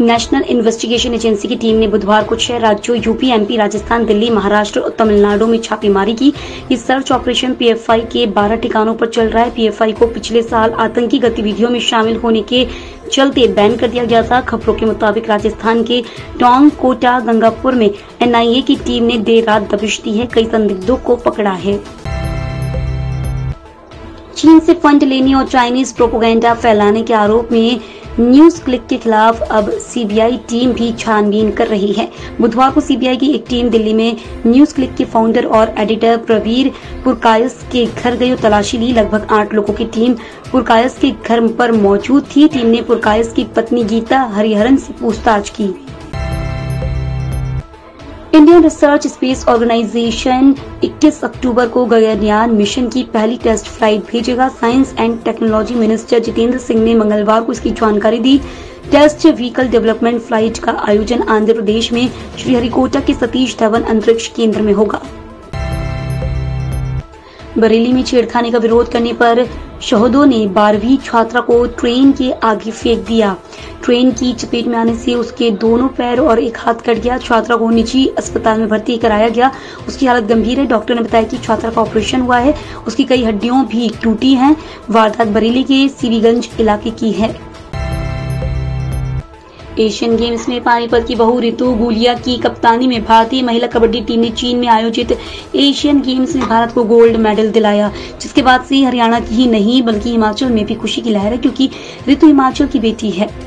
National investigation agency की team ने बुधवार को छह राज्यों, यूपी, एमपी, राजस्थान, दिल्ली, महाराष्ट्र और तमिलनाडु में छापेमारी की। इस सर्च ऑपरेशन पीएफआई के 12 ठिकानों पर चल रहा है। पीएफआई को पिछले साल आतंकी गतिविधियों में शामिल होने के चलते बैन कर दिया गया था। खबरों के मुताबिक राजस्थान के टोंग, कोटा, गंगापुर में एनआईए की टीम ने देर रात दबिश दी है। कई संदिग्धों को पकड़ा है। चीन से फंड लेने और चाइनीज़ प्रोपोगेंडा फैलाने के आरोप में न्यूज़ क्लिक के खिलाफ अब सीबीआई टीम भी छानबीन कर रही है। बुधवार को सीबीआई की एक टीम दिल्ली में न्यूज़ क्लिक के फाउंडर और एडिटर प्रवीर पुरकायस के घर गई और तलाशी ली। लगभग आठ लोगों की टीम पुरकायस के घर पर मौजूद थी। टीम ने पुरकायस की पत्नी गीता हरिहरन से पूछताछ की। इंडियन रिसर्च स्पेस ऑर्गेनाइजेशन 21 अक्टूबर को गगनयान मिशन की पहली टेस्ट फ़्लाइट भेजेगा science and technology minister Jitendra Singh ने मंगलवार को इसकी जानकारी दी। टेस्ट व्हीकल डेवलपमेंट फ़्लाइट का आयोजन आंध्र प्रदेश में श्रीहरिकोटा के सतीश धवन अंतरिक्ष केंद्र में होगा। बरेली में छेड़खानी का विरोध करने पर शहदों ने बारहवीं छात्रा को ट्रेन के आगे फेंक दिया। ट्रेन की चपेट में आने से उसके दोनों पैर और एक हाथ कट गया। छात्रा को निजी अस्पताल में भर्ती कराया गया। उसकी हालत गंभीर है। डॉक्टर ने बताया कि छात्रा का ऑपरेशन हुआ है। उसकी कई हड्डियों भी टूटी हैं। वारदात बरेली के सीरीगंज इलाके की है। एशियन गेम्स में पानीपत की बहु रितु गुलिया की कप्तानी में भारतीय महिला कबड्डी टीम ने चीन में आयोजित एशियन गेम्स में भारत को गोल्ड मेडल दिलाया, जिसके बाद से हरियाणा की ही नहीं, बल्कि हिमाचल में भी खुशी की लहर है, क्योंकि रितु हिमाचल की बेटी है।